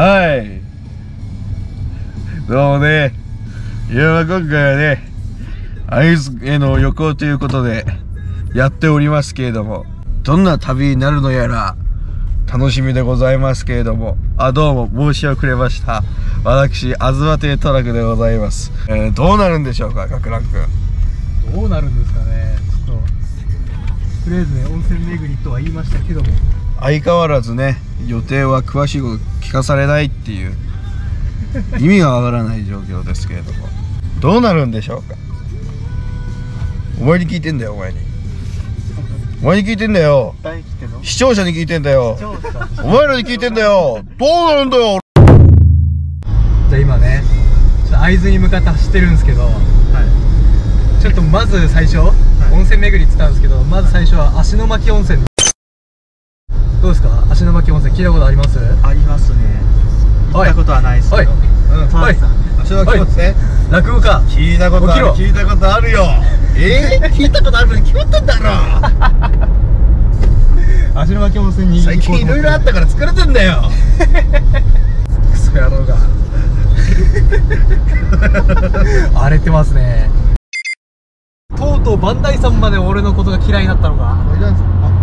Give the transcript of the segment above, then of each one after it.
はい。どうもね。いや今回はね会津への旅行ということでやっておりますけれどもどんな旅になるのやら楽しみでございますけれどもあどうも申し遅れました。私東亭トラクでございます、えーどうなるんでしょうか学ラン君。どうなるんですかね。とりあえずね温泉巡りとは言いましたけども。相変わらずね予定は詳しいこと聞かされないっていう。意味がわからない状況ですけれども。どうなるんでしょうか？お前に聞いてんだよお前に。お前に聞いてんだよ。視聴者に聞いてんだよ。お前らに聞いてんだよ。どうなるんだよじゃあ今ねちょっと会津に向かって走ってるんですけど、ちょっとまず最初、温泉巡りって言ったんですけどまず最初は芦ノ牧温泉。どうですか？芦ノ牧温泉聞いたことあります？ありますね。たことはないですはい。けど足の気持ちね落語家。聞いたことある。聞いたことあるよ。え？ー、聞いたことあるのに決まってんだろ。芦ノ牧温泉に最近いろいろあったから疲れてんだよ。クソ野郎が。荒れてますねバンダイさんまで俺のことが嫌いになったのか？バン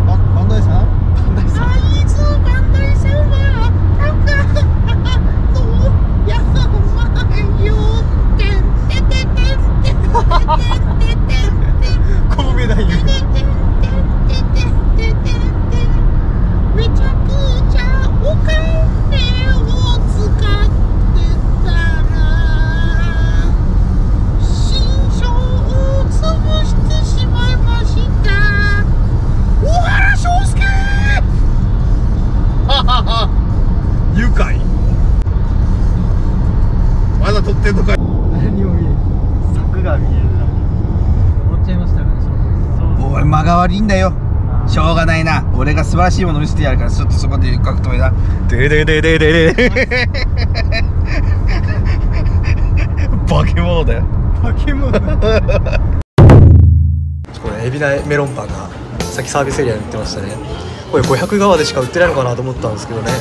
間が悪いんだよ。しょうがないな。俺が素晴らしいもの見せてやるからちょっとそこで格闘だでででででで。化け物だよ。化け物これエビナメロンパンがさっきサービスエリアに売ってましたね。これ500側でしか売ってないのかなと思ったんですけどね。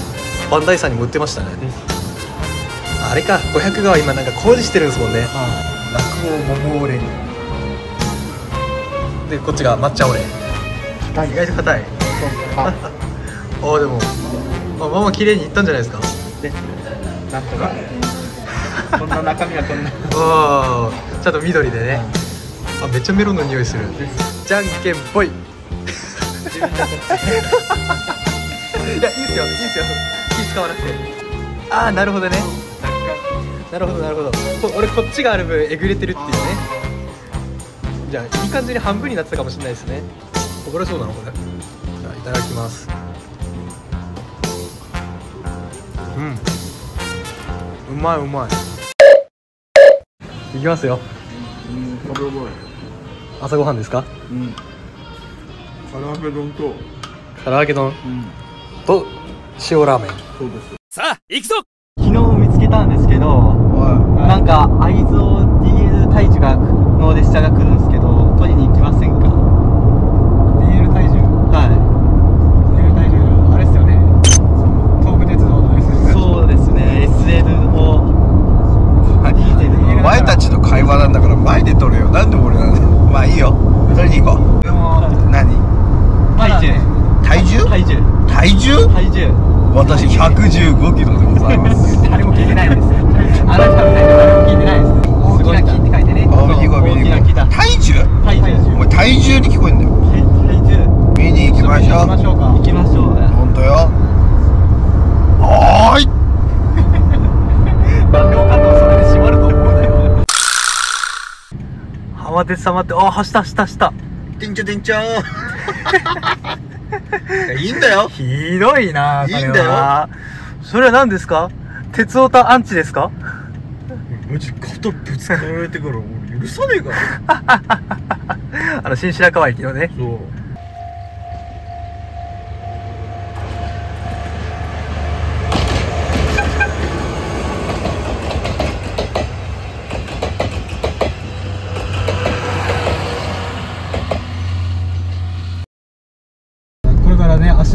バンダイさんにも売ってましたね。あれか500側今なんか工事してるんですもんね。落語桃オレでこっちが抹茶オレ意外と硬い。あ。あ でもまあまあまあ綺麗にいったんじゃないですか。でなんとか。こんな中身はこんな。ああちゃんと緑でね。あめっちゃメロンの匂いする。じゃんけんぽい。いやいいっすよ。いいっすよ。気使わなくて。ああなるほどね。なるほどなるほど。こ俺こっちがある分えぐれてるっていうねじゃあいい感じに半分になってたかもしれないですね。怒られそうなのこれ。じゃあいただきます。うん。うまいうまい。いきますよ。うん。これ覚朝ごはんですか？えうん。唐揚げ丼と。唐揚げ丼。うん。と塩ラーメン。そうです。昨日見つけたんですけどはなんか会津を逃げる大樹がの列車が来るんですけど取りに行きませんか DL 体重は DL 体重あれっすよね東武鉄道の S いそうですね SL をディーゼルいのお前なんだから前で撮れよ。なんで俺なんだよ まあいいよ。取りに行こう。でも何？体重？体重。体重？体重。体重。私115キロでございます。誰も聞いてないです。あなた誰も聞いてない浜鉄様ってあ走った走った走った。てんちょてんちょいいんだよ。ひどいなそれは。いいんだよ。それは何ですか？鉄オタアンチですか？マジ肩ぶつかられてから俺許さねえから。あの新白河駅のね。そう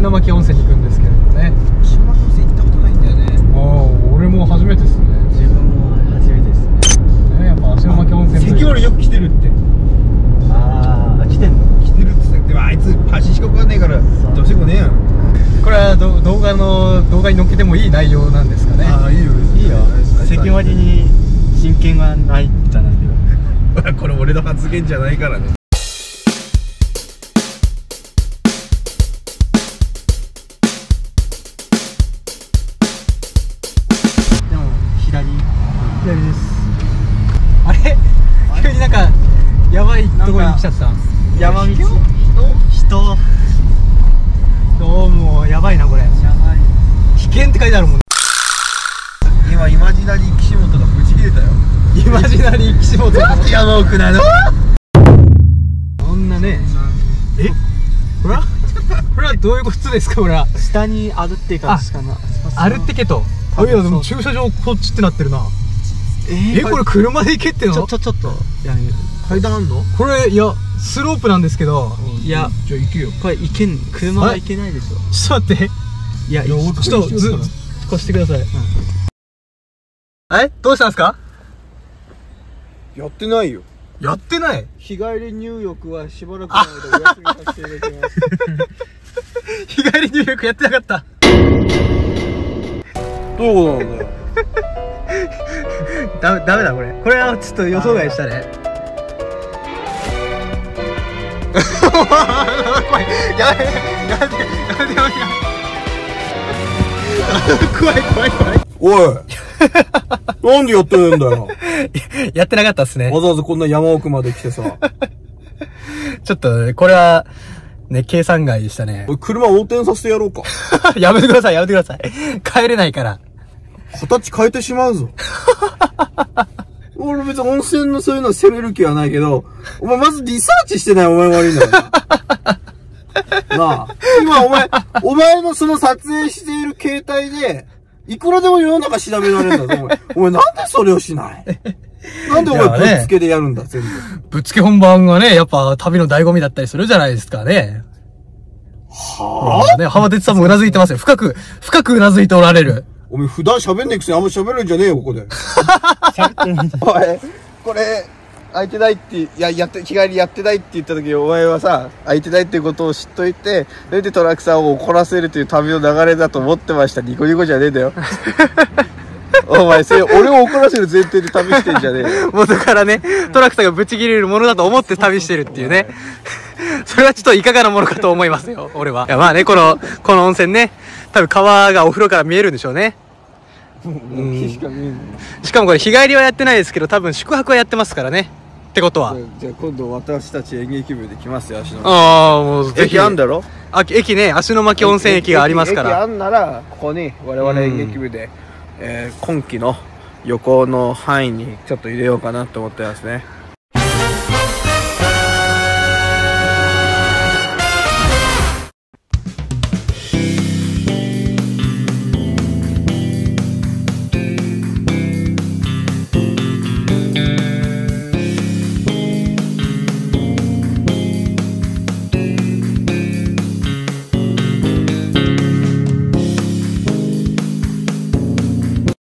ね芦ノ牧温泉に行くんですけれどもね。島温泉行ったことないんだよね。ああ俺も初めてですね。自分も初めてですね。ねやっぱ芦ノ牧温泉関俺よく来てるって。ああ来てんの？来てるってさでもあいつパシしかわかんねえからどうしてこねえやん。これはど動画の動画に載っけてもいい内容なんですかね。ああいいよいいよ。関割に真剣はないじゃないけど これ俺の発言じゃないからね左です。あれ？急になんかやばいところに来ちゃった。山道人？どうもやばいなこれ。危険って書いてあるもん。今イマジナリー岸本がブチ切れたよ。イマジナリー岸本。なんで山奥なの？そんなね。え？これは？これはどういうことですか？これは。下に歩ってからしかな。歩ってけと。いやでも駐車場こっちってなってるなええこれ車で行けっての？ちょちょちょっと。やめる階段あんの？これいやスロープなんですけどいやじゃあ行けよ。これ行けん車は行けないでしょ。ちょっと待って。いやいや俺ちょっとず貸してください、え？どうしたんですか？やってないよ。やってない？日帰り入浴はしばらくの間お休みさせていただきます。日帰り入浴やってなかった。どういうことなんだよ ダメダメだこれ。これはちょっと予想外でしたね。怖いやめてやめてやめてやめて怖い怖い怖い。おい。なんでやってねえんだよ。やってなかったっすね。わざわざこんな山奥まで来てさ。ちょっとこれはね計算外でしたね。俺車横転させてやろうか。やめてくださいやめてください。帰れないから形変えてしまうぞ俺別に温泉のそういうのは責める気はないけど、お前まずリサーチしてないお前が悪いんだよな。なあ。今お前、お前のその撮影している携帯で、いくらでも世の中調べられるんだぞ、お前。お前なんでそれをしない？なんでお前ぶっつけでやるんだ、全部？ぶっつけ本番がね、やっぱ旅の醍醐味だったりするじゃないですかね。はね、浜鉄さんもうなずいてますよ。深く、深くうなずいておられる。お前普段喋んねえくせにあんま喋るんじゃねえよ、ここで。おい、これ、空いてないって、いや、やって、日帰りやってないって言った時、お前はさ、空いてないっていうことを知っといて、それでトラックさんを怒らせるという旅の流れだと思ってました。ニコニコじゃねえんだよ。お前、それ、俺を怒らせる前提で旅してんじゃねえよ。元からね、トラクターがブチ切れるものだと思って旅してるっていうね。それはちょっといかがなものかと思いますよ、俺は。いや、まあね、この、この温泉ね、多分川がお風呂から見えるんでしょうね。木しか見えんの しかもこれ日帰りはやってないですけど、多分宿泊はやってますからね。ってことは。じゃあ今度私たち演劇部で来ますよ、足の。ああ、もうぜひ。駅あんだろ？あ駅ね、足の巻温泉駅がありますから。駅あんなら、ここに我々演劇部で、えー今期の旅行の範囲にちょっと入れようかなと思ってますね。